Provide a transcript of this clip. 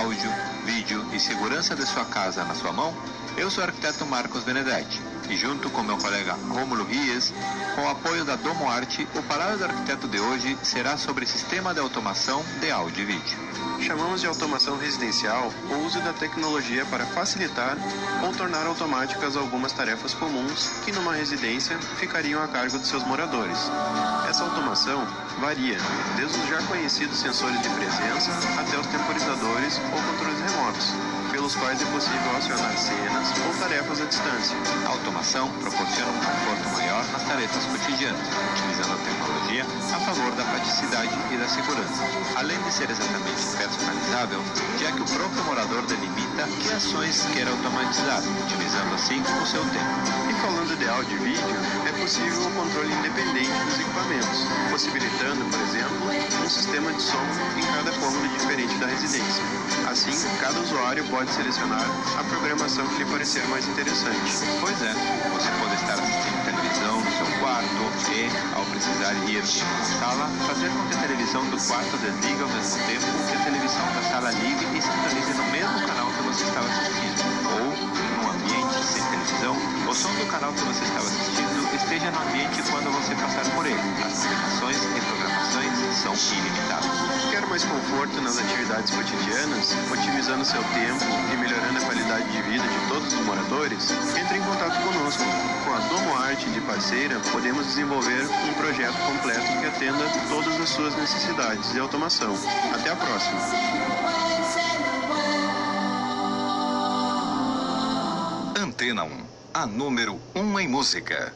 áudio, vídeo e segurança de sua casa na sua mão? Eu sou o arquiteto Marcos Benedetti junto com meu colega Rômulo Ries, com o apoio da Domo Arte, o Palavra do Arquiteto de hoje será sobre sistema de automação de áudio e vídeo. Chamamos de automação residencial o uso da tecnologia para facilitar ou tornar automáticas algumas tarefas comuns que numa residência ficariam a cargo de seus moradores. Essa automação varia desde os já conhecidos sensores de presença até os temporizadores ou controles remotos, pelos quais é possível acionar cenas ou tarefas à distância. Automação proporciona um conforto maior nas tarefas cotidianas, utilizando a tecnologia a favor da praticidade e da segurança, além de ser exatamente personalizável, já que o próprio morador delimita que ações quer automatizar, utilizando assim o seu tempo. E falando de áudio e vídeo, é possível o controle independente dos equipamentos, possibilitando, por exemplo, um sistema de som em cada cômodo diferente da residência. Assim, cada usuário pode selecionar a programação que lhe parecer mais interessante. Ao precisar ir em uma sala, fazer com que a televisão do quarto desligue ao mesmo tempo que a televisão da sala ligue e sintonize no mesmo canal que você estava assistindo. Ou, em um ambiente sem televisão, o som do canal que você estava assistindo esteja no ambiente quando você passar por ele. As combinações e programações são ilimitadas. Quer mais conforto nas atividades cotidianas, otimizando seu tempo e melhorando a qualidade de vida de todos os moradores? Entre em contato conosco. Com a Domo Arte de parceira, podemos desenvolver projeto completo que atenda todas as suas necessidades de automação. Até a próxima! Antena 1, a número 1 em música.